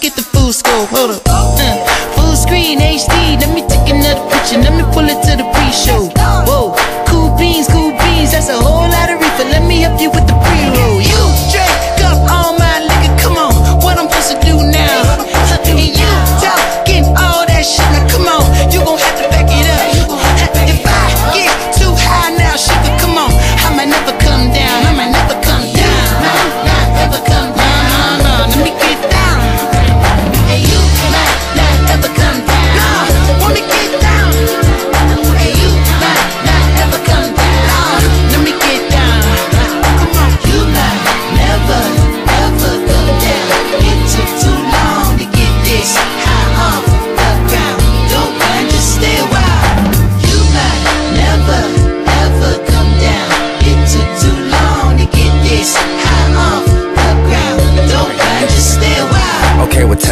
get the food scope. Hold up.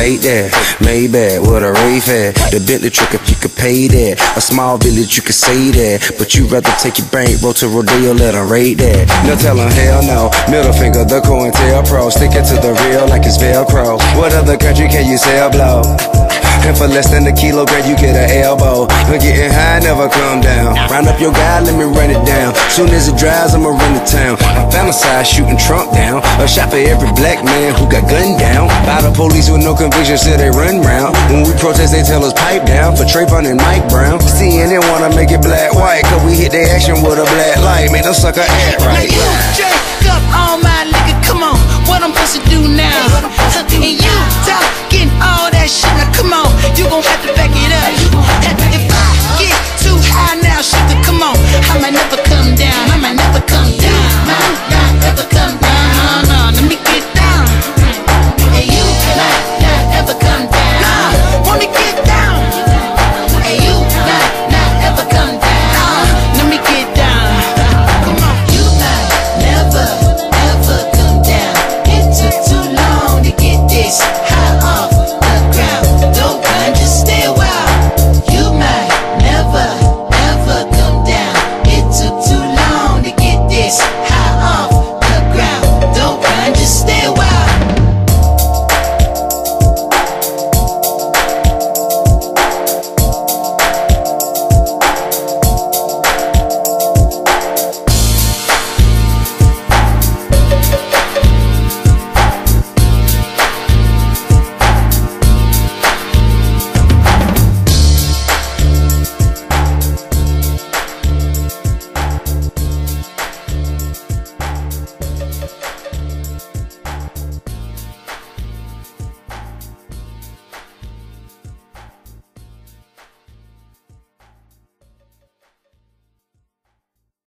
Take that, Maybach with a rave at The Bentley trick if you could pay that A small village you could say that But you'd rather take your bank, roll to Rodeo, let let 'em rate that No tell 'em hell no, middle finger the COINTELPRO Stick it to the real like it's Velcro What other country can you sell blow? And for less than a kilogram, you get an elbow. I'm getting high, never come down. Round up your guy, let me run it down. Soon as it dries, I'ma run the town. I fantasize shooting Trump down. A shot for every black man who got gunned down. By the police with no conviction, still they run round. When we protest, they tell us pipe down. For Trayvon and Mike Brown. They wanna make it black white, cause we hit their action with a black light. Make them sucker act right.